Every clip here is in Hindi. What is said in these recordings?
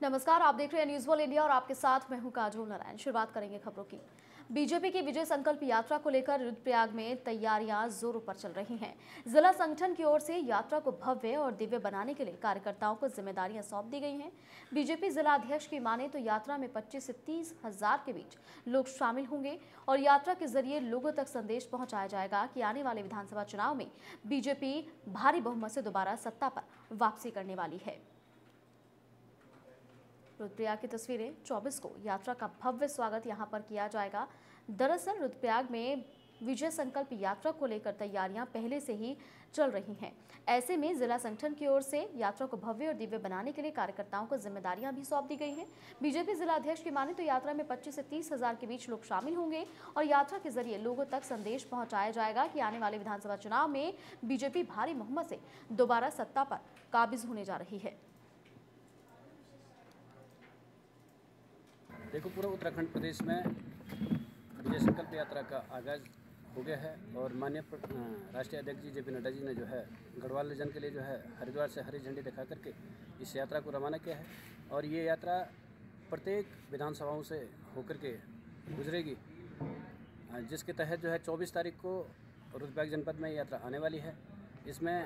नमस्कार, आप देख रहे हैं न्यूज़ वॉल इंडिया और आपके साथ मैं हूँ काजोल नारायण। शुरुआत करेंगे खबरों की। बीजेपी की विजय संकल्प यात्रा को लेकर रुद्रप्रयाग में तैयारियाँ जोरों पर चल रही हैं। जिला संगठन की ओर से यात्रा को भव्य और दिव्य बनाने के लिए कार्यकर्ताओं को जिम्मेदारियाँ सौंप दी गई हैं। बीजेपी जिला अध्यक्ष की माने तो यात्रा में 25 से 30 हज़ार के बीच लोग शामिल होंगे और यात्रा के ज़रिए लोगों तक संदेश पहुँचाया जाएगा कि आने वाले विधानसभा चुनाव में बीजेपी भारी बहुमत से दोबारा सत्ता पर वापसी करने वाली है। रुद्रप्रयाग की तस्वीरें। 24 को यात्रा का भव्य स्वागत यहाँ पर किया जाएगा। दरअसल रुद्रप्रयाग में विजय संकल्प यात्रा को लेकर तैयारियाँ पहले से ही चल रही हैं। ऐसे में जिला संगठन की ओर से यात्रा को भव्य और दिव्य बनाने के लिए कार्यकर्ताओं को जिम्मेदारियाँ भी सौंप दी गई हैं। बीजेपी जिला अध्यक्ष की माने तो यात्रा में 25 से 30 हज़ार के बीच लोग शामिल होंगे और यात्रा के ज़रिए लोगों तक संदेश पहुँचाया जाएगा कि आने वाले विधानसभा चुनाव में बीजेपी भारी बहुमत से दोबारा सत्ता पर काबिज होने जा रही है। देखो, पूरा उत्तराखंड प्रदेश में विजय संकल्प यात्रा का आगाज़ हो गया है और माननीय राष्ट्रीय अध्यक्ष जी जे पी नड्डा जी ने जो है गढ़वाल रीजन के लिए जो है हरिद्वार से हरी झंडी दिखा करके इस यात्रा को रवाना किया है और ये यात्रा प्रत्येक विधानसभाओं से होकर के गुजरेगी। जिसके तहत जो है 24 तारीख को रुद्रप्रयाग जनपद में यात्रा आने वाली है। इसमें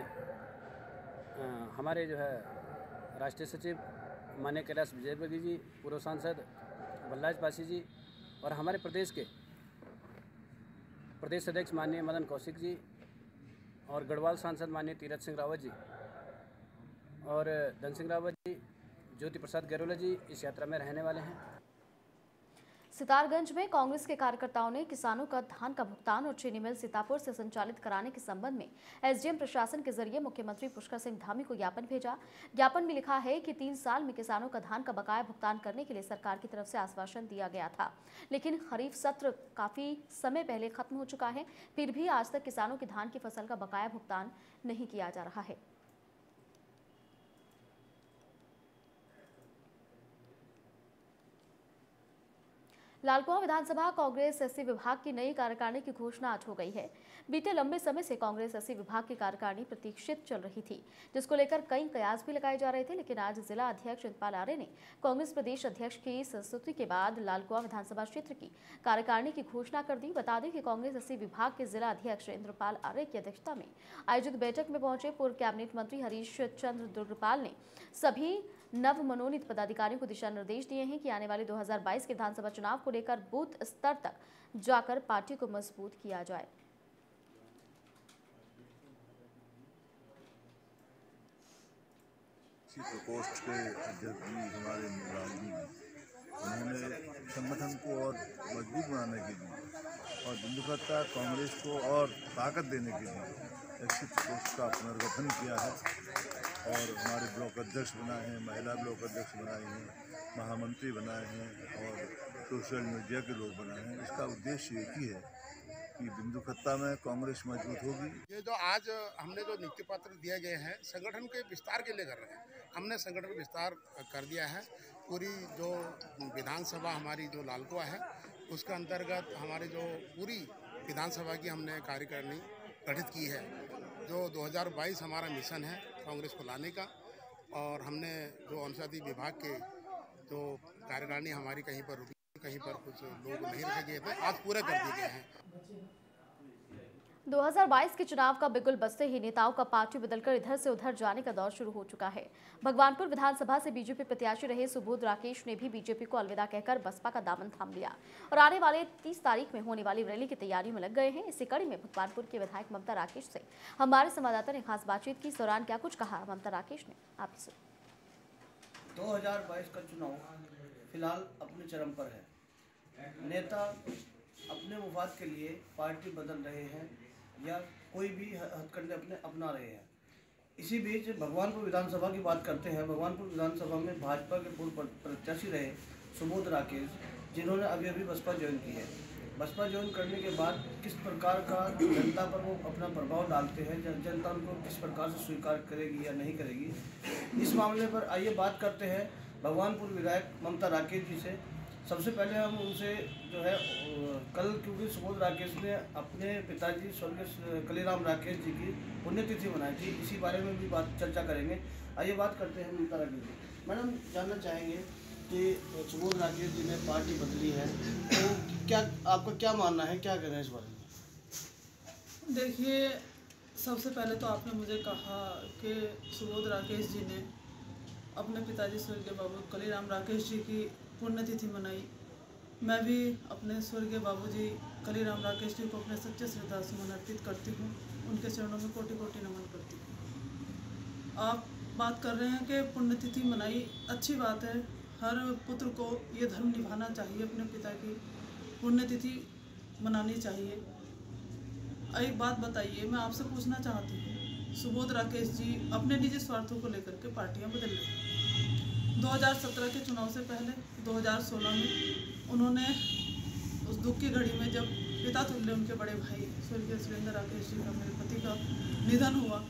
हमारे जो है राष्ट्रीय सचिव मान्य कैलाश विजयवर्गीय जी, पूर्व सांसद बल्लाज पासी जी और हमारे प्रदेश के प्रदेश अध्यक्ष माननीय मदन कौशिक जी और गढ़वाल सांसद माननीय तीरथ सिंह रावत जी और धन सिंह रावत जी, ज्योति प्रसाद गैरोला जी इस यात्रा में रहने वाले हैं। सितारगंज में कांग्रेस के कार्यकर्ताओं ने किसानों का धान का भुगतान और चीनी मिल सीतापुर से संचालित कराने के संबंध में एसडीएम प्रशासन के ज़रिए मुख्यमंत्री पुष्कर सिंह धामी को ज्ञापन भेजा। ज्ञापन में लिखा है कि तीन साल में किसानों का धान का बकाया भुगतान करने के लिए सरकार की तरफ़ से आश्वासन दिया गया था। लेकिन खरीफ सत्र काफ़ी समय पहले खत्म हो चुका है, फिर भी आज तक किसानों की धान की फ़सल का बकाया भुगतान नहीं किया जा रहा है। लालकुआं विधानसभा कांग्रेस एससी विभाग की नई कार्यकारिणी की घोषणा आज हो गई है। बीते लंबे समय से कांग्रेस एससी विभाग की कार्यकारिणी प्रतीक्षित चल रही थी, जिसको लेकर कई कयास भी लगाए जा रहे थे, लेकिन आज जिला अध्यक्ष इंदपाल आर्य ने कांग्रेस प्रदेश अध्यक्ष की संस्तुति के बाद लालकुआं विधानसभा क्षेत्र की कार्यकारिणी की घोषणा कर दी। बता दें कि कांग्रेस एससी विभाग के जिला अध्यक्ष इंद्रपाल आर्य की अध्यक्षता में आयोजित बैठक में पहुँचे पूर्व कैबिनेट मंत्री हरीश चंद्र दुर्गपाल ने सभी नव मनोनीत पदाधिकारियों को दिशा निर्देश दिए हैं कि आने वाले 2022 के विधानसभा चुनाव को लेकर बूथ स्तर तक जाकर पार्टी को मज़बूत किया जाए। प्रकोष्ठ के हमारे उन्होंने संगठन को और मज़बूत बनाने के लिए और कांग्रेस को और ताकत देने के लिए ऐसी प्रकोष्ठ का पुनर्गठन किया है और हमारे ब्लॉक अध्यक्ष बनाए हैं, महिला ब्लॉक अध्यक्ष बनाए हैं, महामंत्री बनाए हैं और सोशल मीडिया के लोग बनाए हैं। इसका उद्देश्य एक ही है कि बिंदुकत्ता में कांग्रेस मज़बूत होगी। ये जो आज हमने जो नियुक्ति पत्र दिए गए हैं, संगठन के विस्तार के लिए कर रहे हैं। हमने संगठन विस्तार कर दिया है। पूरी जो विधानसभा हमारी जो लालकुआ है, उसके अंतर्गत हमारी जो पूरी विधानसभा की हमने कार्यकारिणी गठित की है। जो 2022 हमारा मिशन है कांग्रेस को लाने का, और हमने जो अनुसादी विभाग के जो कार्यकारिणी हमारी कहीं पर रुकी, कहीं पर कुछ लोग नहीं रखे गए थे, आज पूरे कर दिए गए हैं। 2022 के चुनाव का बिगुल बसते ही नेताओं का पार्टी बदलकर इधर से उधर जाने का दौर शुरू हो चुका है। भगवानपुर विधानसभा से बीजेपी प्रत्याशी रहे सुबोध राकेश ने भी बीजेपी को अलविदा कहकर बसपा का दामन थाम लिया और आने वाले 30 तारीख में होने वाली रैली की तैयारियों में लग गए हैं। इसी कड़ी में भगवानपुर के विधायक ममता राकेश से हमारे संवाददाता ने खास बातचीत की। इस दौरान क्या कुछ कहा ममता राकेश ने? आप सुनिए 2022 का चुनाव फ़िलहाल अपने चरम पर है। नेता अपने मुफाद के लिए पार्टी बदल रहे हैं। या कोई भी हथकंडे अपने अपना रहे हैं। इसी बीच भगवानपुर विधानसभा की बात करते हैं। भगवानपुर विधानसभा में भाजपा के पूर्व प्रत्याशी रहे सुबोध राकेश, जिन्होंने अभी अभी बसपा ज्वाइन की है। बसपा ज्वाइन करने के बाद किस प्रकार का जनता पर वो अपना प्रभाव डालते हैं, जन- जनता उनको किस प्रकार से स्वीकार करेगी या नहीं करेगी, इस मामले पर आइए बात करते हैं भगवानपुर विधायक ममता राकेश जी से। सबसे पहले हम उनसे जो है, कल क्योंकि सुबोध राकेश ने अपने पिताजी स्वर्गीय कलीराम राकेश जी की पुण्यतिथि मनाई थी, इसी बारे में भी बात, चर्चा करेंगे। आइए बात करते हैं ममता राकेश जी मैडम, जानना चाहेंगे कि सुबोध राकेश जी ने पार्टी बदली है तो क्या आपका क्या मानना है, क्या कहना है इस बारे में? देखिए, सबसे पहले तो आपने मुझे कहा कि सुबोध राकेश जी ने अपने पिताजी स्वर्गीय बाबू कलीराम राकेश जी की पुण्यतिथि मनाई। मैं भी अपने स्वर्गीय बाबूजी कलीराम राकेश जी को अपने सच्चे श्रद्धा सुमन अर्पित करती हूँ। उनके चरणों में कोटि कोटि नमन करती हूँ। आप बात कर रहे हैं कि पुण्यतिथि मनाई अच्छी बात है। हर पुत्र को ये धर्म निभाना चाहिए, अपने पिता की पुण्यतिथि मनानी चाहिए। एक बात बताइए, मैं आपसे पूछना चाहती हूँ। सुबोध राकेश जी अपने निजी स्वार्थों को लेकर के पार्टियाँ बदल रही हैं। 2017 के चुनाव से पहले 2016 में, उन्होंने उस दुख की घड़ी में जब पिता तुल्य उनके बड़े भाई स्वर्गीय सुरेंद्र राकेश जी का, मेरे पति का निधन हुआ,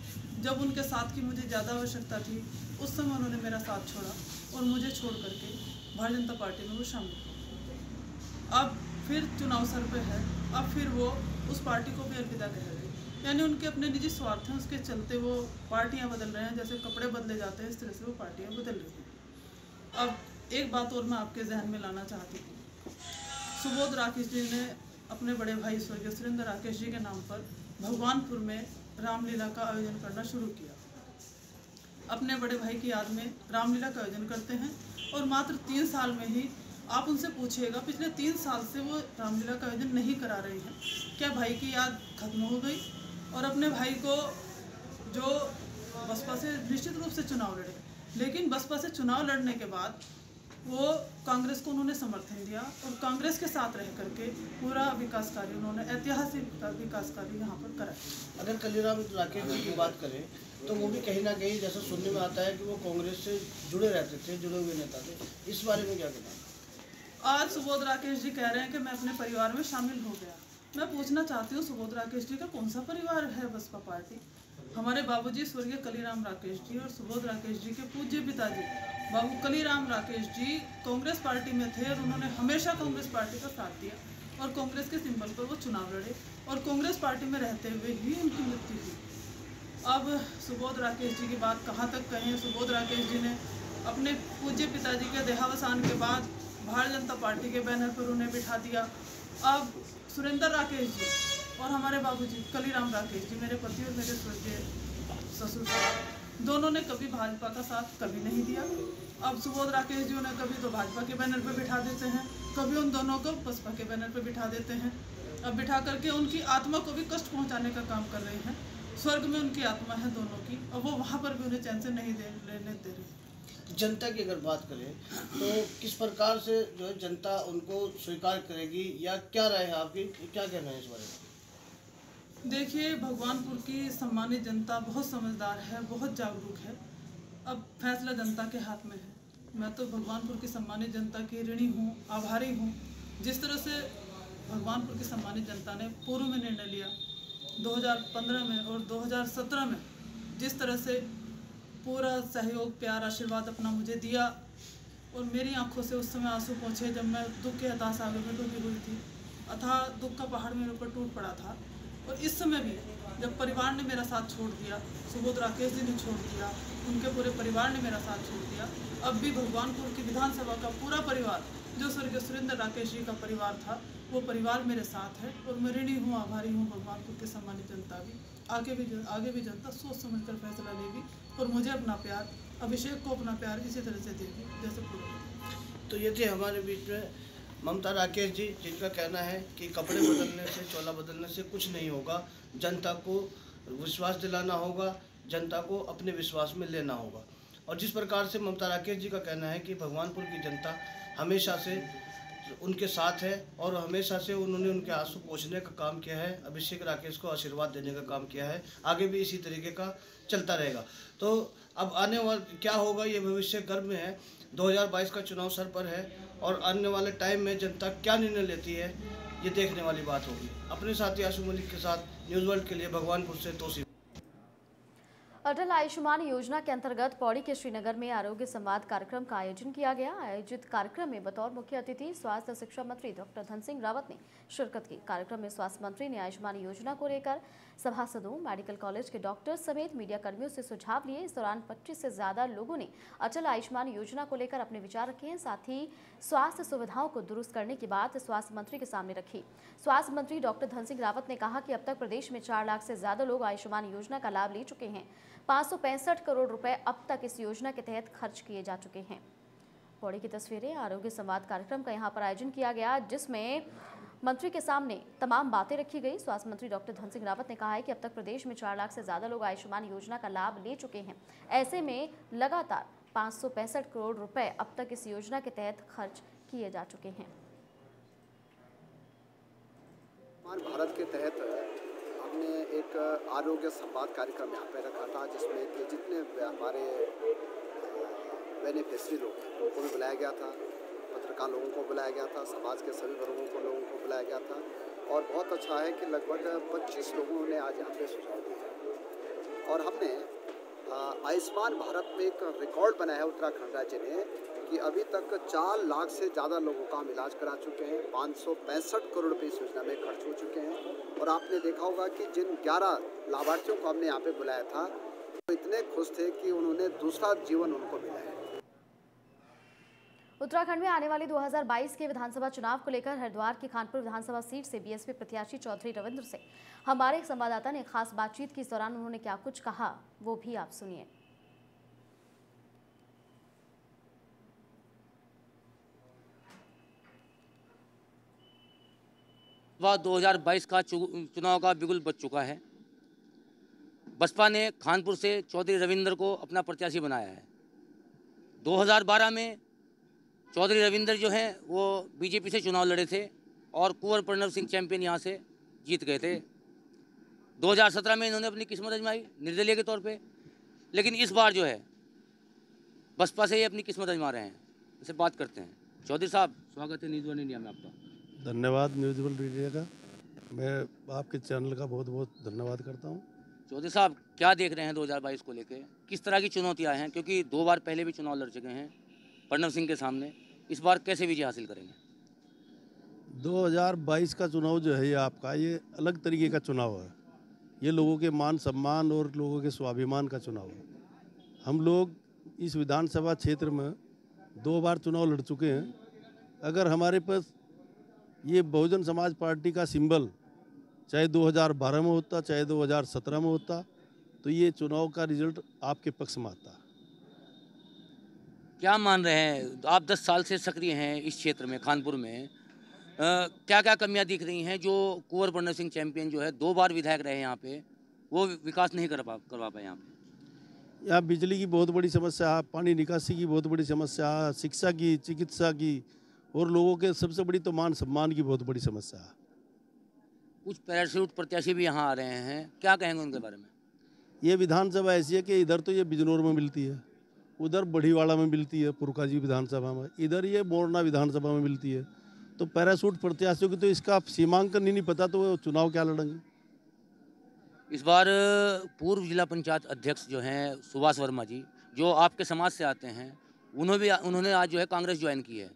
जब उनके साथ की मुझे ज़्यादा आवश्यकता थी, उस समय उन्होंने मेरा साथ छोड़ा और मुझे छोड़ करके भारतीय जनता पार्टी में वो शामिल अब फिर चुनाव सर पे है, अब फिर वो उस पार्टी को भी अलविदा कह रहे हैं। यानी उनके अपने निजी स्वार्थ हैं, उसके चलते वो पार्टियाँ बदल रहे हैं, जैसे कपड़े बदले जाते हैं, इस तरह से वो पार्टियाँ बदल रही हैं। अब एक बात और मैं आपके जहन में लाना चाहती हूँ। सुबोध राकेश जी ने अपने बड़े भाई स्वर्गीय सुरेंद्र राकेश जी के नाम पर भगवानपुर में रामलीला का आयोजन करना शुरू किया। अपने बड़े भाई की याद में रामलीला का आयोजन करते हैं और मात्र तीन साल में ही आप उनसे पूछिएगा, पिछले तीन साल से वो रामलीला का आयोजन नहीं करा रही हैं। क्या भाई की याद खत्म हो गई? और अपने भाई को जो बसपा से निश्चित रूप से चुनाव लड़े लेकिन बसपा से चुनाव लड़ने के बाद वो कांग्रेस को उन्होंने समर्थन दिया और कांग्रेस के साथ रह करके पूरा विकास कार्य उन्होंने ऐतिहासिक विकास कार्य यहाँ पर कराया अगर कलीराम राकेश जी की बात करें तो वो भी कहीं ना कहीं जैसा सुनने में आता है कि वो कांग्रेस से जुड़े रहते थे जुड़े हुए नेता थे। इस बारे में क्या कहना आज सुबोध राकेश जी कह रहे हैं कि मैं अपने परिवार में शामिल हो गया। मैं पूछना चाहती हूँ सुबोध राकेश जी का कौन सा परिवार है बसपा पार्टी? हमारे बाबूजी स्वर्गीय कलीराम राकेश जी और सुबोध राकेश जी के पूज्य पिताजी। बाबू कलीराम राकेश जी कांग्रेस पार्टी में थे और उन्होंने हमेशा कांग्रेस पार्टी का साथ दिया और कांग्रेस के सिंबल पर वो चुनाव लड़े और कांग्रेस पार्टी में रहते हुए ही उनकी मृत्यु हुई। अब सुबोध राकेश जी की बात कहाँ तक कहें? सुबोध राकेश जी ने अपने पूज्य पिताजी के देहावसान के बाद भारतीय जनता पार्टी के बैनर पर उन्हें बिठा दिया। अब सुरेंद्र राकेश जी और हमारे बाबूजी, कलीराम राकेश जी, मेरे पति और मेरे स्वर्गीय ससुर साहब दोनों ने कभी भाजपा का साथ कभी नहीं दिया। अब सुबोध राकेश जी उन्हें कभी तो भाजपा के बैनर पर बिठा देते हैं, कभी उन दोनों को बसपा के बैनर पर बिठा देते हैं। अब बिठा करके उनकी आत्मा को भी कष्ट पहुँचाने का काम कर रहे हैं। स्वर्ग में उनकी आत्मा है दोनों की, और वो वहाँ पर भी उन्हें चैन से नहीं दे लेने दे रहे। जनता की अगर बात करें तो किस प्रकार से जो है जनता उनको स्वीकार करेगी, या क्या राय है आपकी? क्या कहना है इस बारे में? देखिए भगवानपुर की सम्मानित जनता बहुत समझदार है, बहुत जागरूक है। अब फैसला जनता के हाथ में है। मैं तो भगवानपुर की सम्मानित जनता की ऋणी हूँ, आभारी हूँ। जिस तरह से भगवानपुर की सम्मानित जनता ने पूर्व में निर्णय लिया 2015 में और 2017 में, जिस तरह से पूरा सहयोग, प्यार, आशीर्वाद अपना मुझे दिया और मेरी आँखों से उस समय आँसू पहुँचे जब मैं दुख के हताश आगे में डूबी हुई थी। अथा दुख का पहाड़ मेरे ऊपर टूट पड़ा था। और इस समय भी जब परिवार ने मेरा साथ छोड़ दिया सुबोध राकेश जी ने छोड़ दिया उनके पूरे परिवार ने मेरा साथ छोड़ दिया अब भी भगवानपुर की विधानसभा का पूरा परिवार जो स्वर्गीय सुरेंद्र राकेश जी का परिवार था वो परिवार मेरे साथ है और मैं ऋणी हूँ आभारी हूँ भगवानपुर के सम्मानित जनता भी आगे भी जन, आगे भी जनता सोच समझ कर फैसला लेगी और मुझे अपना प्यार अभिषेक को अपना प्यार इसी तरह से देगी जैसे पूर्व। तो ये थे हमारे बीच में ममता राकेश जी, जिनका कहना है कि कपड़े बदलने से, चोला बदलने से कुछ नहीं होगा। जनता को विश्वास दिलाना होगा, जनता को अपने विश्वास में लेना होगा। और जिस प्रकार से ममता राकेश जी का कहना है कि भगवानपुर की जनता हमेशा से उनके साथ है और हमेशा से उन्होंने उनके आँसू पोछने का काम किया है, अभिषेक राकेश को आशीर्वाद देने का काम किया है, आगे भी इसी तरीके का चलता रहेगा। तो अब आने वाला, क्या होगा, ये भविष्य गर्भ में है। 2022 का चुनाव सर पर है और आने वाले टाइम में जनता क्या निर्णय लेती है, ये देखने वाली बात होगी। अपने साथी आशु मलिक के साथ न्यूज़ वर्ल्ड के लिए भगवानपुर से तोसी। अटल आयुष्मान योजना के अंतर्गत पौड़ी के श्रीनगर में आरोग्य संवाद कार्यक्रम का आयोजन किया गया। आयोजित कार्यक्रम में बतौर मुख्य अतिथि, स्वास्थ्य शिक्षा मंत्री डॉक्टर धन सिंह रावत ने शिरकत की। कार्यक्रम में स्वास्थ्य मंत्री ने आयुष्मान योजना को लेकर सभासदों, मेडिकल कॉलेज के डॉक्टर्स समेत मीडिया कर्मियों से सुझाव लिए। इस दौरान 25 से ज़्यादा लोगों ने अटल आयुष्मान योजना को लेकर अपने विचार रखे हैं। साथ ही स्वास्थ्य सुविधाओं को दुरुस्त करने की बात स्वास्थ्य मंत्री के सामने रखी। स्वास्थ्य मंत्री डॉक्टर धन सिंह रावत ने कहा कि अब तक प्रदेश में चार लाख से ज़्यादा लोग आयुष्मान योजना का लाभ ले चुके हैं। पाँच करोड़ रुपए अब तक इस योजना के तहत खर्च किए जा चुके हैं। पौड़ी की तस्वीरें, आरोग्य संवाद कार्यक्रम का यहाँ पर आयोजन किया गया, जिसमें मंत्री के सामने तमाम बातें रखी गई। स्वास्थ्य मंत्री डॉक्टर धन सिंह रावत ने कहा है कि अब तक प्रदेश में चार लाख से ज़्यादा लोग आयुष्मान योजना का लाभ ले चुके हैं। ऐसे में लगातार पाँच करोड़ रुपए अब तक इस योजना के तहत खर्च किए जा चुके हैं। भारत के तहत हमने एक आरोग्य संवाद कार्यक्रम यहाँ पे रखा था, जिसमें कि जितने हमारे बेनिफिशरी लोग हैं, उनको भी बुलाया गया था, पत्रकार लोगों को बुलाया गया था, समाज के सभी वर्गों को लोगों बुलाया गया था और बहुत अच्छा है कि लगभग 25 लोगों ने आज यहाँ पे सुझाव दिया और हमने आयुष्मान भारत में एक रिकॉर्ड बनाया है उत्तराखंड राज्य ने कि अभी तक चार लाख से ज़्यादा लोगों का हम इलाज करा चुके हैं, पाँच करोड़ रुपए इस योजना में खर्च हो चुके हैं। और आपने देखा होगा कि जिन 11 लाभार्थियों को हमने यहाँ पे बुलाया था, वो तो इतने खुश थे कि उन्होंने दूसरा जीवन उनको मिला है। उत्तराखंड में आने वाले 2022 के विधानसभा चुनाव को लेकर हरिद्वार की खानपुर विधानसभा सीट से बीएसपी प्रत्याशी चौधरी रविंद्र से हमारे संवाददाता ने खास बातचीत की इस दौरान उन्होंने क्या कुछ कहा, वो भी आप सुनिए। वह 2022 का चुनाव का बिगुल बच चुका है। बसपा ने खानपुर से चौधरी रविंद्र को अपना प्रत्याशी बनाया है। 2012 में चौधरी रविंदर जो हैं वो बीजेपी से चुनाव लड़े थे और कुंवर प्रणव सिंह चैंपियन यहाँ से जीत गए थे। 2017 में इन्होंने अपनी किस्मत आजमाई निर्दलीय के तौर पे। लेकिन इस बार जो है बसपा से ही अपनी किस्मत आजमा रहे हैं। इसे बात करते हैं। चौधरी साहब स्वागत है न्यूज़ वन इंडिया में आपका। धन्यवाद न्यूज़ वन इंडिया का। मैं आपके चैनल का बहुत बहुत धन्यवाद करता हूँ। चौधरी साहब क्या देख रहे हैं 2022 को लेकर किस तरह की चुनौतियाँ हैं? क्योंकि दो बार पहले भी चुनाव लड़ चुके हैं प्रणव सिंह के सामने। इस बार कैसे विजय हासिल करेंगे? 2022 का चुनाव जो है ये आपका, ये अलग तरीके का चुनाव है। ये लोगों के मान सम्मान और लोगों के स्वाभिमान का चुनाव है। हम लोग इस विधानसभा क्षेत्र में दो बार चुनाव लड़ चुके हैं। अगर हमारे पास ये बहुजन समाज पार्टी का सिंबल चाहे 2012 में होता, चाहे 2017 में होता तो ये चुनाव का रिज़ल्ट आपके पक्ष में आता। क्या मान रहे हैं? आप 10 साल से सक्रिय हैं इस क्षेत्र में खानपुर में। आ, क्या क्या कमियाँ दिख रही हैं जो कुंवर बन्ना सिंह चैंपियन जो है दो बार विधायक रहे यहाँ पे वो विकास नहीं कर पा करवा पाए यहाँ पे? यहाँ बिजली की बहुत बड़ी समस्या है पानी निकासी की बहुत बड़ी समस्या है शिक्षा की चिकित्सा की और लोगों के सबसे बड़ी तो मान सम्मान की बहुत बड़ी समस्या। है कुछ पैराशूट प्रत्याशी भी यहाँ आ रहे हैं। क्या कहेंगे उनके बारे में? ये विधानसभा ऐसी है कि इधर तो ये बिजनौर में मिलती है। उधर बढ़ीवाड़ा में मिलती है पुरका जी विधानसभा में। इधर ये मोरना विधानसभा में मिलती है। तो पैरासूट प्रत्याशियों की तो इसका सीमांकन ही नहीं पता तो वो चुनाव क्या लड़ेंगे। इस बार पूर्व जिला पंचायत अध्यक्ष जो हैं सुभाष वर्मा जी जो आपके समाज से आते हैं उन्होंने भी उन्होंने आज जो है कांग्रेस ज्वाइन की है।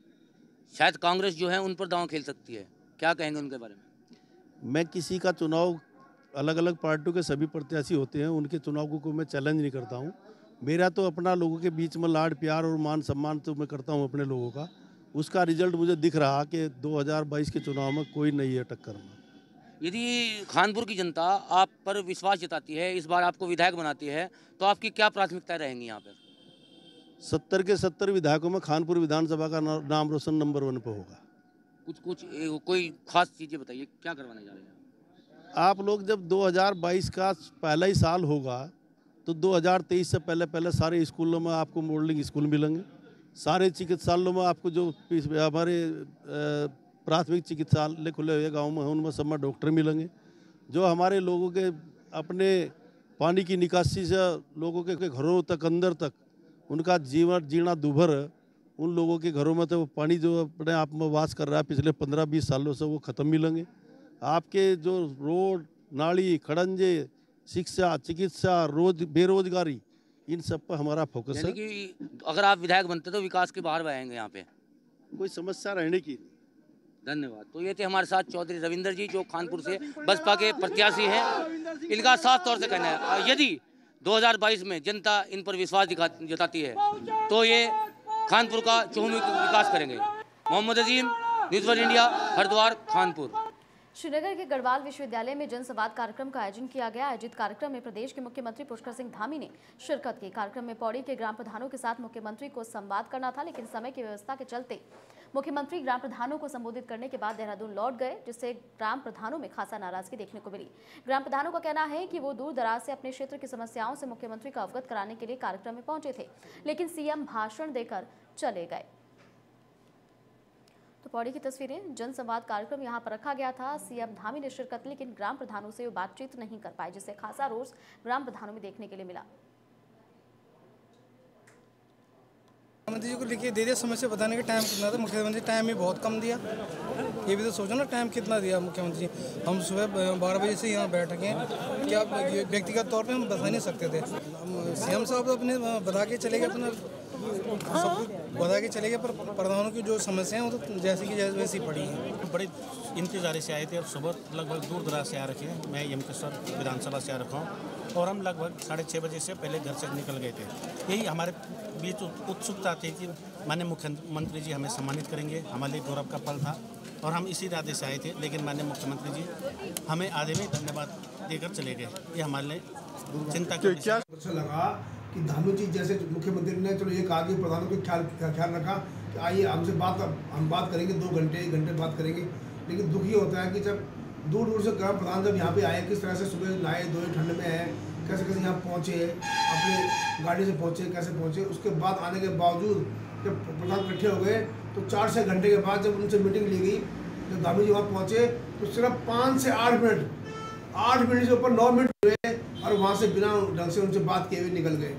शायद कांग्रेस जो है उन पर दांव खेल सकती है। क्या कहेंगे उनके बारे में? मैं किसी का चुनाव अलग अलग पार्टियों के सभी प्रत्याशी होते हैं उनके चुनाव को मैं चैलेंज नहीं करता हूँ। मेरा तो अपना लोगों के बीच में लाड प्यार और मान सम्मान तो मैं करता हूँ अपने लोगों का। उसका रिज़ल्ट मुझे दिख रहा कि 2022 के चुनाव में कोई नहीं है टक्कर में। यदि खानपुर की जनता आप पर विश्वास जताती है इस बार आपको विधायक बनाती है तो आपकी क्या प्राथमिकताएँ रहेंगी यहाँ पर सत्तर के सत्तर विधायकों में खानपुर विधानसभा का नाम रोशन नंबर वन पर होगा। कुछ कुछ कोई खास चीज़ें बताइए क्या करवाने जा रहे हैं? आप लोग जब 2022 का पहला ही साल होगा तो 2023 से पहले पहले सारे स्कूलों में आपको मॉडलिंग स्कूल मिलेंगे। सारे चिकित्सालयों में आपको जो हमारे प्राथमिक चिकित्सालय खुले हुए गाँव में उनमें सब में डॉक्टर मिलेंगे। जो हमारे लोगों के अपने पानी की निकासी से लोगों के घरों तक, अंदर तक, उनका जीवन, जीना दुभर उन लोगों के घरों में तो पानी जो अपने आप में वास कर रहा है, पिछले पंद्रह बीस सालों से वो ख़त्म मिलेंगे। आपके जो रोड, नाली, खड़ंजे शिक्षा चिकित्सा रोज बेरोजगारी इन सब पर हमारा फोकस है। कि अगर आप विधायक बनते तो विकास के बाहर आएँगे यहाँ पे। कोई समस्या रहने की धन्यवाद। तो ये थे हमारे साथ चौधरी रविंदर जी जो खानपुर से बसपा के प्रत्याशी हैं। इनका साफ़ तौर से कहना है यदि 2022 में जनता इन पर विश्वास दिखा जताती है तो ये खानपुर का चहुमुखी विकास करेंगे। Mohammad Azim News World India Haridwar Khanpur. Srinagar के गढ़वाल विश्वविद्यालय में जनसंवाद कार्यक्रम का आयोजन किया गया। आयोजित कार्यक्रम में प्रदेश के मुख्यमंत्री पुष्कर सिंह धामी ने शिरकत की। कार्यक्रम में पौड़ी के ग्राम प्रधानों के साथ मुख्यमंत्री को संवाद करना था, लेकिन समय की व्यवस्था के चलते मुख्यमंत्री ग्राम प्रधानों को संबोधित करने के बाद देहरादून लौट गए, जिससे ग्राम प्रधानों में खासा नाराज़गी देखने को मिली। ग्राम प्रधानों का कहना है कि वो दूर दराज से अपने क्षेत्र की समस्याओं से मुख्यमंत्री को अवगत कराने के लिए कार्यक्रम में पहुँचे थे, लेकिन सीएम भाषण देकर चले गए। तो पौड़ी की तस्वीरें, जनसंवाद कार्यक्रम यहाँ पर रखा गया था। सीएम धामी ने शिरकत लेकिन ग्राम प्रधानों से बातचीत नहीं कर पाए जिससे खासा रोष ग्राम प्रधानों में देखने के लिए मिला। मुख्यमंत्री जी को लिखिए दे दिया, समस्या बताने के टाइम कितना था मुख्यमंत्री टाइम भी बहुत कम दिया। ये भी तो सोचो ना टाइम कितना दिया मुख्यमंत्री हम सुबह बारह बजे से यहाँ बैठ गए। क्या व्यक्तिगत तौर पे हम बता नहीं सकते थे। सीएम साहब तो अपने बता के चले गए अपना बता के चले गए, पर प्रधानों की जो समस्याएँ वो तो जैसी की जैसे वैसी पड़ी हैं। बड़े इंतजारे से आए थे। और सुबह लगभग दूर दराज से आ रखे हैं। मैं यम किशोर विधानसभा से आ रखा हूँ। और हम लगभग साढ़े छः बजे से पहले घर से निकल गए थे। यही हमारे बीच उत्सुकता थी कि माननीय मुख्यमंत्री जी हमें सम्मानित करेंगे। हमारे लिए गौरव का पल था और हम इसी इरादे से आए थे लेकिन माननीय मुख्यमंत्री जी हमें आधे में धन्यवाद देकर चले गए। ये हमारे लिए चिंता की क्या अच्छा लगा कि धामी जी जैसे मुख्यमंत्री ने चलो ये कहा कि प्रधानों का ख्याल ख्याल रखा कि आइए हमसे बात हम बात करेंगे दो घंटे एक घंटे बात करेंगे। लेकिन दुख ये होता है कि जब दूर दूर से ग्राम प्रधान जब यहाँ पे आए किस तरह से सुबह नहाए धोए ठंड में आए कैसे कैसे यहाँ पहुँचे अपने गाड़ी से पहुँचे कैसे पहुँचे उसके बाद आने के बावजूद जब प्रधान इकट्ठे हो गए तो चार से घंटे के बाद जब उनसे मीटिंग ली गई, जब धामी जी वहाँ पहुँचे तो सिर्फ़ पाँच से आठ मिनट आठ मिनट से ऊपर नौ मिनट हुए और वहाँ से बिना ढंग से उनसे बात किए हुए निकल गए।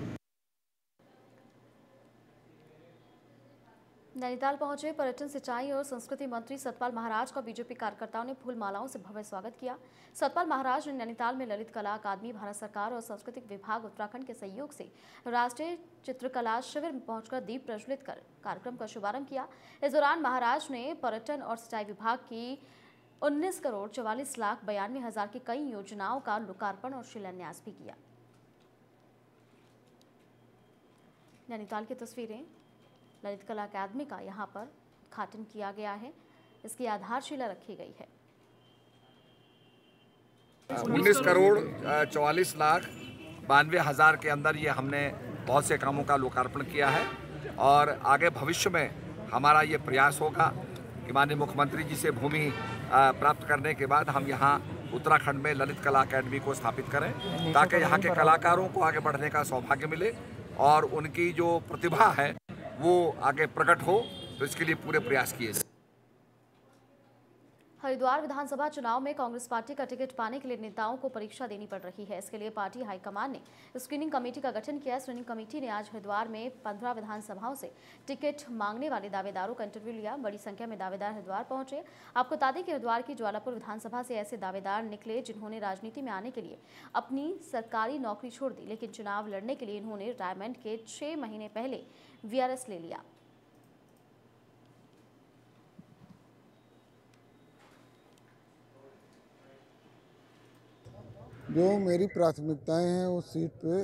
नैनीताल पहुँचे पर्यटन, सिंचाई और संस्कृति मंत्री सतपाल महाराज का बीजेपी कार्यकर्ताओं ने फूल मालाओं से भव्य स्वागत किया। सतपाल महाराज ने नैनीताल में ललित कला अकादमी, भारत सरकार और सांस्कृतिक विभाग उत्तराखंड के सहयोग से राष्ट्रीय चित्रकला शिविर में पहुंचकर दीप प्रज्वलित कर कार्यक्रम का शुभारंभ किया। इस दौरान महाराज ने पर्यटन और सिंचाई विभाग की उन्नीस करोड़ चौवालीस लाख बयानवे हज़ार की कई योजनाओं का लोकार्पण और शिलान्यास भी किया। नैनीताल की तस्वीरें। ललित कला अकादमी का यहाँ पर उद्घाटन किया गया है। इसकी आधारशिला रखी गई है। उन्नीस करोड़ चौवालीस लाख, बानवे हज़ार के अंदर ये हमने बहुत से कामों का लोकार्पण किया है और आगे भविष्य में हमारा ये प्रयास होगा कि माननीय मुख्यमंत्री जी से भूमि प्राप्त करने के बाद हम यहाँ उत्तराखंड में ललित कला अकेडमी को स्थापित करें ताकि यहाँ के कलाकारों को आगे बढ़ने का सौभाग्य मिले और उनकी जो प्रतिभा है वो आगे प्रकट हो तो इसके लिए पूरे प्रयास किए जाए। हरिद्वार विधानसभा चुनाव में कांग्रेस पार्टी का टिकट पाने के लिए नेताओं को परीक्षा देनी पड़ रही है। इसके लिए पार्टी हाईकमान ने स्क्रीनिंग कमेटी का गठन किया। स्क्रीनिंग कमेटी ने आज हरिद्वार में पंद्रह विधानसभाओं से टिकट मांगने वाले दावेदारों का इंटरव्यू लिया। बड़ी संख्या में दावेदार हरिद्वार पहुँचे। आपको बता दें कि हरिद्वार की ज्वालापुर विधानसभा से ऐसे दावेदार निकले जिन्होंने राजनीति में आने के लिए अपनी सरकारी नौकरी छोड़ दी, लेकिन चुनाव लड़ने के लिए इन्होंने रिटायरमेंट के छह महीने पहले वीआरएस ले लिया। जो मेरी प्राथमिकताएँ हैं उस सीट पे,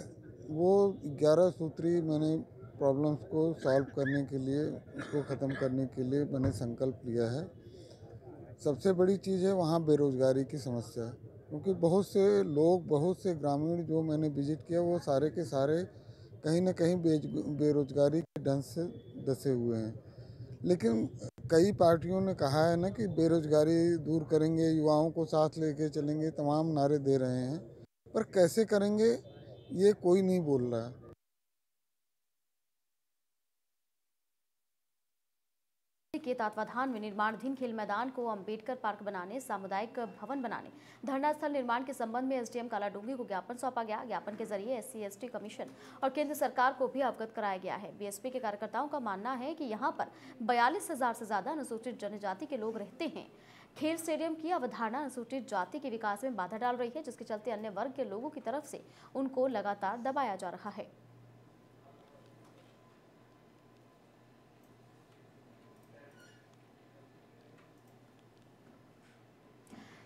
वो ग्यारह सूत्री मैंने प्रॉब्लम्स को सॉल्व करने के लिए, उसको ख़त्म करने के लिए मैंने संकल्प लिया है। सबसे बड़ी चीज़ है वहाँ बेरोज़गारी की समस्या, क्योंकि बहुत से लोग, बहुत से ग्रामीण जो मैंने विज़िट किया, वो सारे के सारे कहीं ना कहीं बेरोज़गारी के ढंग से दसे हुए हैं। लेकिन कई पार्टियों ने कहा है ना कि बेरोजगारी दूर करेंगे, युवाओं को साथ लेके चलेंगे, तमाम नारे दे रहे हैं। पर कैसे करेंगे, ये कोई नहीं बोल रहा। के तत्वाधान में निर्माणाधीन खेल मैदान को अंबेडकर पार्क बनाने, सामुदायिक भवन बनाने। धरना स्थल निर्माण के संबंध में एसडीएम कालाडूँगी को ज्ञापन सौंपा गया। ज्ञापन के ज़रिए एससी, एसटी कमीशन और केंद्र सरकार को भी अवगत कराया गया है। बीएसपी के कार्यकर्ताओं का मानना है कि यहाँ पर बयालीस से ज़्यादा अनुसूचित जनजाति के लोग रहते हैं। खेल स्टेडियम की अवधारणा अनुसूचित जाति के विकास में बाधा डाल रही है, जिसके चलते अन्य वर्ग के लोगों की तरफ़ से उनको लगातार दबाया जा रहा है।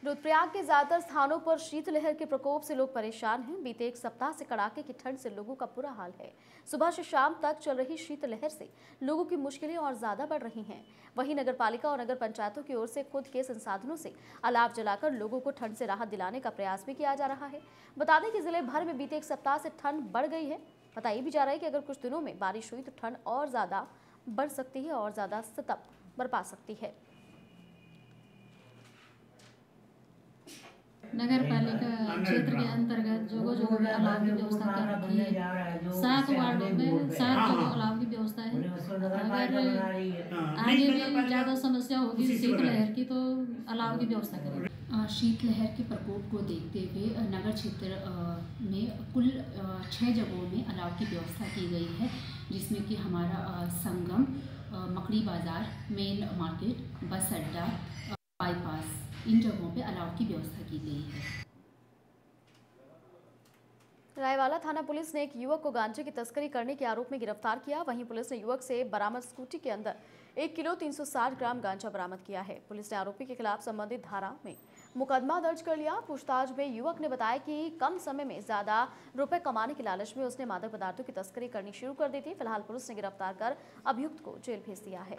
रुद्रप्रयाग के ज़्यादातर स्थानों पर शीतलहर के प्रकोप से लोग परेशान हैं। बीते एक सप्ताह से कड़ाके की ठंड से लोगों का बुरा हाल है। सुबह से शाम तक चल रही शीतलहर से लोगों की मुश्किलें और ज़्यादा बढ़ रही हैं। वहीं नगर पालिका और नगर पंचायतों की ओर से खुद के संसाधनों से अलाव जलाकर लोगों को ठंड से राहत दिलाने का प्रयास भी किया जा रहा है। बता दें कि ज़िले भर में बीते एक सप्ताह से ठंड बढ़ गई है। बताई भी जा रहा है कि अगर कुछ दिनों में बारिश हुई तो ठंड और ज़्यादा बढ़ सकती है और ज़्यादा सितप बरपा सकती है। नगर पालिका क्षेत्र के अंतर्गत जगह जगह में अलाव की व्यवस्था कर रखी है। सात वार्डों में सात जगह अलाव की व्यवस्था है। अगर आगे में ज़्यादा समस्या होगी शीतलहर की तो अलाव की व्यवस्था करेंगे। शीतलहर के प्रकोप को देखते हुए नगर क्षेत्र में कुल छः जगहों में अलाव की व्यवस्था की गई है जिसमें कि हमारा संगम मकड़ी बाज़ार मेन मार्केट बस अड्डा बाईपास इन जगहों पे अलाव की व्यवस्था की गई है। रायवाला थाना पुलिस ने एक युवक को गांजे की तस्करी करने के आरोप में गिरफ़्तार किया। वहीं पुलिस ने युवक से बरामद स्कूटी के अंदर एक किलो 360 ग्राम गांजा बरामद किया है। पुलिस ने आरोपी के खिलाफ संबंधित धारा में मुकदमा दर्ज कर लिया। पूछताछ में युवक ने बताया कि कम समय में ज़्यादा रुपए कमाने के लालच में उसने मादक पदार्थों की तस्करी करनी शुरू कर दी थी। फ़िलहाल पुलिस ने गिरफ़्तार कर अभियुक्त को जेल भेज दिया है।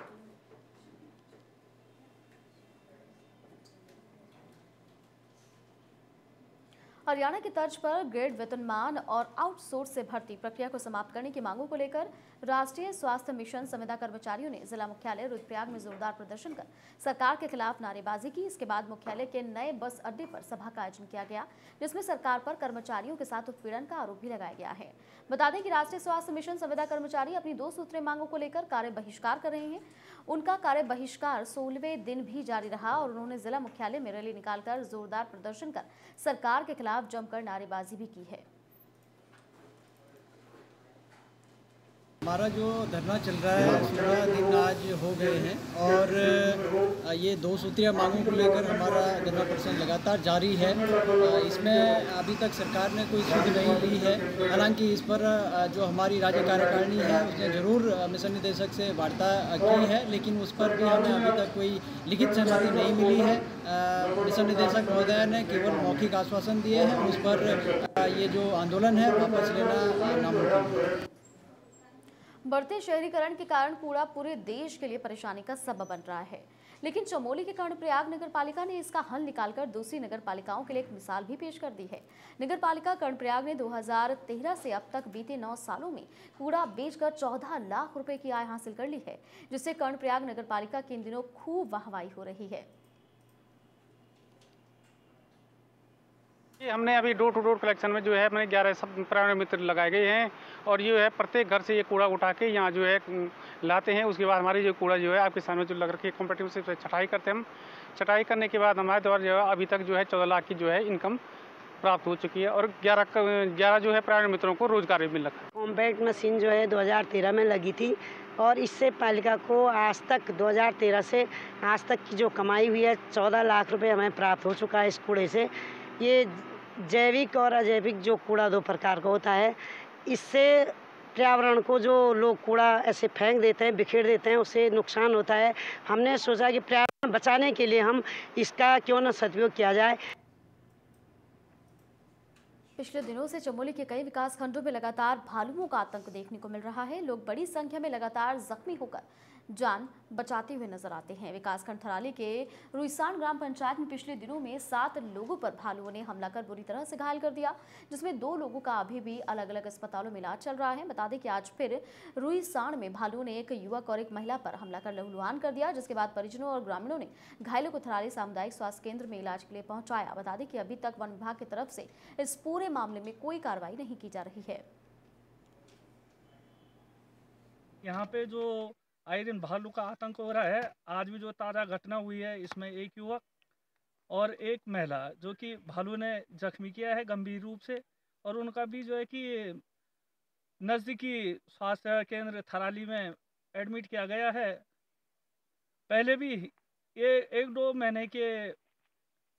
हरियाणा की तर्ज पर ग्रेड वेतनमान और आउटसोर्स से भर्ती प्रक्रिया को समाप्त करने की मांगों को लेकर राष्ट्रीय स्वास्थ्य मिशन संविदा कर्मचारियों ने जिला मुख्यालय रुद्रप्रयाग में जोरदार प्रदर्शन कर सरकार के खिलाफ नारेबाजी की। इसके बाद मुख्यालय के नए बस अड्डे पर सभा का आयोजन किया गया, जिसमें सरकार पर कर्मचारियों के साथ उत्पीड़न का आरोप भी लगाया गया है। बता दें कि राष्ट्रीय स्वास्थ्य मिशन संविदा कर्मचारी अपनी दो सूत्रीय मांगों को लेकर कार्य बहिष्कार कर रहे हैं उनका कार्य बहिष्कार सोलहवें दिन भी जारी रहा और उन्होंने जिला मुख्यालय में रैली निकालकर जोरदार प्रदर्शन कर सरकार के खिलाफ जमकर नारेबाजी भी की है। हमारा जो धरना चल रहा है सोलह दिन आज हो गए हैं और ये दो सूत्रीय मांगों को लेकर हमारा धरना प्रदर्शन लगातार जारी है। इसमें अभी तक सरकार ने कोई सुध नहीं ली है। हालाँकि इस पर जो हमारी राज्य कार्यकारिणी है, उसने ज़रूर मिशन निदेशक से वार्ता की है, लेकिन उस पर भी हमें अभी तक कोई लिखित सहमति नहीं मिली है। मिशन निदेशक महोदय ने केवल मौखिक आश्वासन दिए हैं, उस पर ये जो आंदोलन है, वापस लेना नामुमकिन बढ़ते शहरीकरण के कारण कूड़ा पूरे देश के लिए परेशानी का सबब बन रहा है। लेकिन चमोली के कर्णप्रयाग नगर पालिका ने इसका हल निकालकर दूसरी नगर पालिकाओं के लिए एक मिसाल भी पेश कर दी है। नगर पालिका कर्णप्रयाग ने 2013 से अब तक बीते नौ सालों में कूड़ा बेचकर 14 लाख रुपए की आय हासिल कर ली है, जिससे कर्णप्रयाग नगर पालिका के इन दिनों खूब वाहवाही हो रही है। हमने अभी डोर टू डोर कलेक्शन में जो है मैंने ग्यारह सब पर्यावरण मित्र लगाए गए हैं और ये है प्रत्येक घर से ये कूड़ा उठा के यहाँ जो है लाते हैं। उसके बाद हमारी जो कूड़ा जो है, आपके सामने जो लग रखी है कॉम्पिटिव से छटाई करते हैं हम। छटाई करने के बाद हमारे द्वारा जो है, अभी तक जो है, चौदह लाख की जो है इनकम प्राप्त हो चुकी है और ग्यारह ग्यारह जो है पर्यावरण मित्रों को रोज़गार भी मिल रहा है। कॉम्पैक्ट मशीन जो है 2013 में लगी थी और इससे पालिका को आज तक 2013 से आज तक की जो कमाई हुई है 14 लाख रुपए हमें प्राप्त हो चुका है इस कूड़े से। ये जैविक और अजैविक जो कूड़ा दो प्रकार का होता है, इससे पर्यावरण को जो लोग कूड़ा ऐसे फेंक देते हैं, बिखेर देते हैं उससे नुकसान होता है। हमने सोचा कि पर्यावरण बचाने के लिए हम इसका क्यों न सदुपयोग किया जाए। पिछले दिनों से चमोली के कई विकास खंडों में लगातार भालुओं का आतंक देखने को मिल रहा है। लोग बड़ी संख्या में लगातार जख्मी होकर जान बचाते हुए नज़र आते हैं। विकासखंड थराली के रुईसान ग्राम पंचायत में पिछले दिनों में सात लोगों पर भालुओं ने हमला कर बुरी तरह से घायल कर दिया, जिसमें दो लोगों का अभी भी अलग अलग अस्पतालों में इलाज चल रहा है। बता दें कि आज फिर रुईसाण में भालुओं ने एक युवक और एक महिला पर हमला कर लहूलुहान कर दिया, जिसके बाद परिजनों और ग्रामीणों ने घायलों को थराली सामुदायिक स्वास्थ्य केंद्र में इलाज के लिए पहुँचाया। बता दें कि अभी तक वन विभाग की तरफ़ से इस पूरे मामले में कोई कार्रवाई नहीं की जा रही है। यहाँ पे जो आए दिन भालू का आतंक हो रहा है। आज भी जो ताज़ा घटना हुई है, इसमें एक युवक और एक महिला, जो कि भालू ने जख्मी किया है गंभीर रूप से और उनका भी जो है कि नज़दीकी स्वास्थ्य केंद्र थराली में एडमिट किया गया है। पहले भी ये एक दो महीने के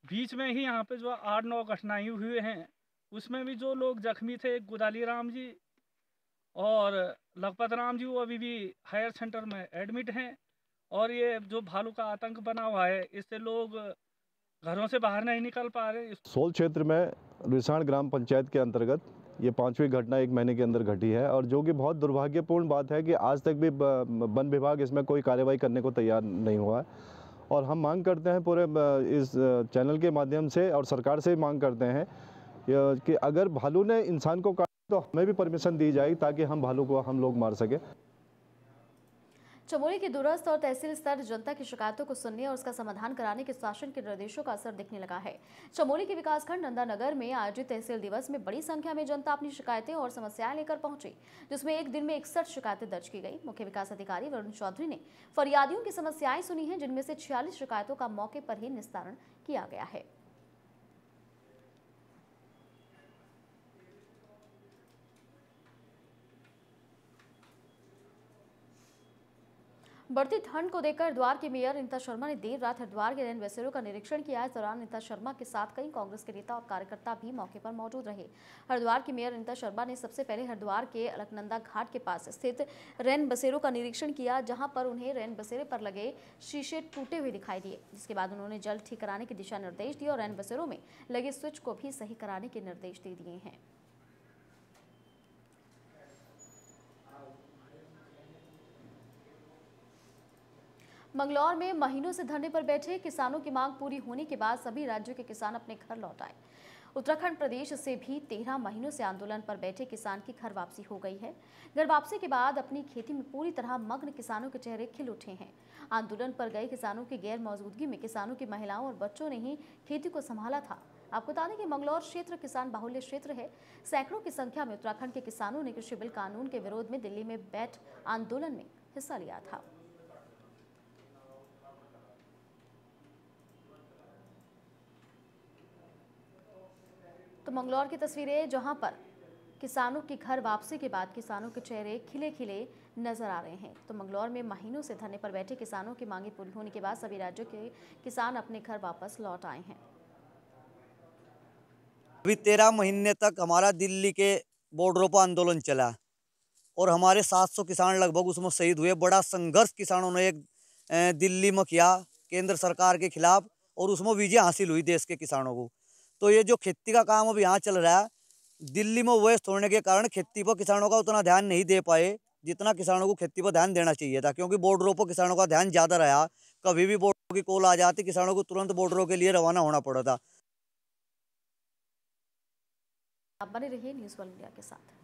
बीच में ही यहाँ पे जो आठ नौ घटनाएँ हुए हैं, उसमें भी जो लोग जख्मी थे गुदाली राम जी और लखपत राम जी वो अभी भी हायर सेंटर में एडमिट हैं और ये जो भालू का आतंक बना हुआ है, इससे लोग घरों से बाहर नहीं निकल पा रहे। सोल क्षेत्र में रिसाण ग्राम पंचायत के अंतर्गत ये पांचवी घटना एक महीने के अंदर घटी है और जो कि बहुत दुर्भाग्यपूर्ण बात है कि आज तक भी वन विभाग इसमें कोई कार्रवाई करने को तैयार नहीं हुआ है। और हम मांग करते हैं पूरे इस चैनल के माध्यम से और सरकार से मांग करते हैं कि अगर भालू ने इंसान को तो हमें भी परमिशन दी जाए ताकि हम भालू को हम लोग मार सकें। चमोली के दूरस्थ और तहसील स्तर जनता की शिकायतों को सुनने और उसका समाधान कराने के शासन के निर्देशों का असर दिखने लगा है। चमोली के विकासखंड नंदानगर में आयोजित तहसील दिवस में बड़ी संख्या में जनता अपनी शिकायतें और समस्याएँ लेकर पहुँची, जिसमें एक दिन में इकसठ शिकायतें दर्ज की गई। मुख्य विकास अधिकारी वरुण चौधरी ने फरियादियों की समस्याएँ सुनी है, जिनमें से छियालीस शिकायतों का मौके पर ही निस्तारण किया गया है। बढ़ती ठंड को देखकर हरिद्वार के मेयर नीता शर्मा ने देर रात हरिद्वार के रैन बसेरों का निरीक्षण किया। इस दौरान नीता शर्मा के साथ कई कांग्रेस के नेता और कार्यकर्ता भी मौके पर मौजूद रहे। हरिद्वार के मेयर नीता शर्मा ने सबसे पहले हरिद्वार के अलकनंदा घाट के पास स्थित रैन बसेरों का निरीक्षण किया, जहाँ पर उन्हें रैन बसेरे पर लगे शीशे टूटे हुए दिखाई दिए। जिसके बाद उन्होंने जल्द ठीक कराने के दिशा निर्देश दिए और रैन बसेरों में लगे स्विच को भी सही कराने के निर्देश दे दिए हैं। मंगलौर में महीनों से धरने पर बैठे किसानों की मांग पूरी होने के बाद सभी राज्यों के किसान अपने घर लौट आए। उत्तराखंड प्रदेश से भी तेरह महीनों से आंदोलन पर बैठे किसान की घर वापसी हो गई है। घर वापसी के बाद अपनी खेती में पूरी तरह मग्न किसानों के चेहरे खिल उठे हैं। आंदोलन पर गए किसानों की गैर मौजूदगी में किसानों की महिलाओं और बच्चों ने ही खेती को संभाला था। आपको बता दें कि मंगलौर क्षेत्र किसान बाहुल्य क्षेत्र है। सैकड़ों की संख्या में उत्तराखंड के किसानों ने कृषि बिल कानून के विरोध में दिल्ली में बैठ आंदोलन में हिस्सा लिया था। तो मंगलौर की तस्वीरें जहाँ पर किसानों की घर वापसी के बाद किसानों के चेहरे खिले खिले नज़र आ रहे हैं। तो मंगलौर में महीनों से धरने पर बैठे किसानों की मांगे पूरी होने के बाद सभी राज्यों के किसान अपने घर वापस लौट आए हैं। अभी तेरह महीने तक हमारा दिल्ली के बॉर्डरों पर आंदोलन चला और हमारे 700 किसान लगभग उसमें शहीद हुए। बड़ा संघर्ष किसानों ने एक दिल्ली में किया, केंद्र सरकार के खिलाफ और उसमें विजय हासिल हुई देश के किसानों को। तो ये जो खेती का काम अभी यहाँ चल रहा है, दिल्ली में वेस्ट होने के कारण खेती पर किसानों का उतना ध्यान नहीं दे पाए, जितना किसानों को खेती पर ध्यान देना चाहिए था, क्योंकि बॉर्डरों पर किसानों का ध्यान ज़्यादा रहा। कभी भी बॉर्डरों की कॉल आ जाती, किसानों को तुरंत बॉर्डरों के लिए रवाना होना पड़ा था। आप बने रहिए न्यूज़ वन इंडिया के साथ।